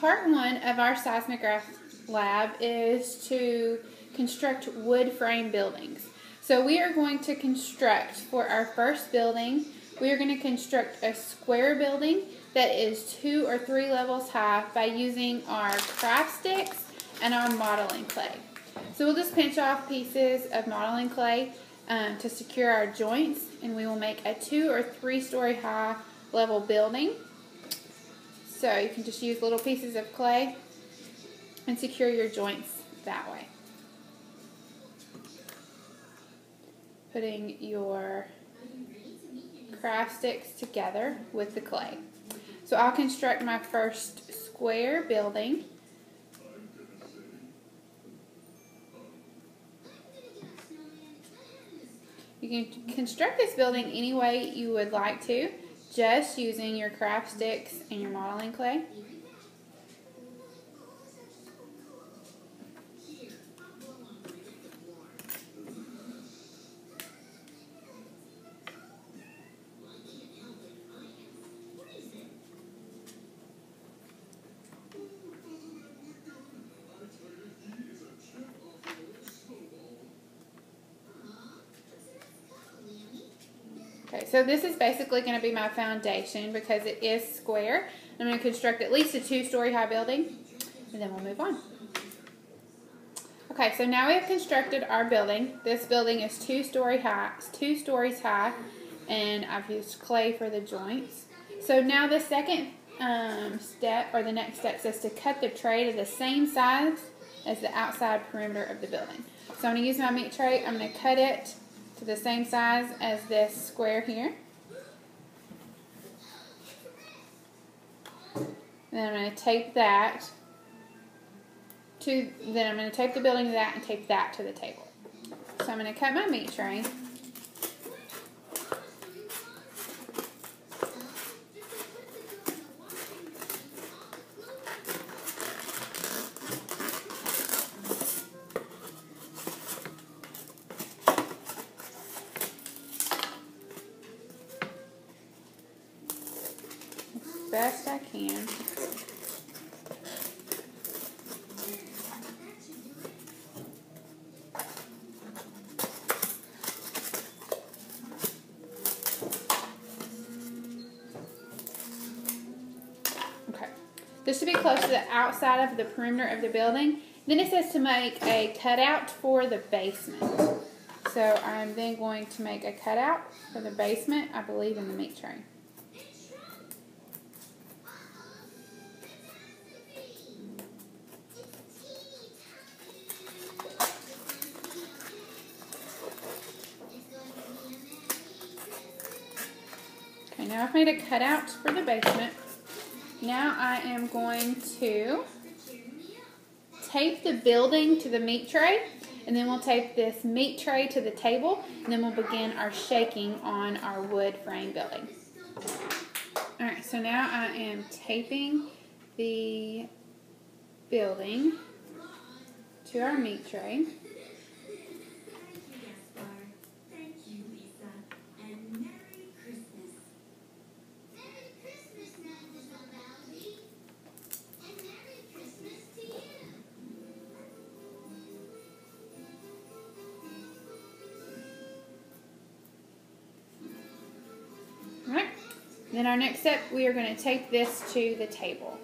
part one of our seismograph lab is to construct wood frame buildings. So we are going to construct for our first building, we are going to construct a square building that is two or three levels high by using our craft sticks and our modeling clay. So we'll just pinch off pieces of modeling clay um, to secure our joints and we will make a two or three story high level building. So you can just use little pieces of clay and secure your joints that way. Putting your craft sticks together with the clay. So I'll construct my first square building. You can construct this building any way you would like to, just using your craft sticks and your modeling clay. Okay, so this is basically going to be my foundation because it is square. I'm going to construct at least a two-story high building, and then we'll move on. Okay, so now we have constructed our building. This building is two story high, two stories high, and I've used clay for the joints. So now the second um, step, or the next step, is to cut the tray to the same size as the outside perimeter of the building. So I'm going to use my meat tray. I'm going to cut it to the same size as this square here. Then I'm going to tape that to, then I'm going to tape the building to that and tape that to the table. So I'm going to cut my meat tray. Best I can. Okay, this should be close to the outside of the perimeter of the building. Then it says to make a cutout for the basement. So I'm then going to make a cutout for the basement, I believe in the meat tray. Now I've made a cutout for the basement. Now I am going to tape the building to the meat tray and then we'll tape this meat tray to the table and then we'll begin our shaking on our wood frame building. Alright, so now I am taping the building to our meat tray. Then our next step, we are going to take this to the table.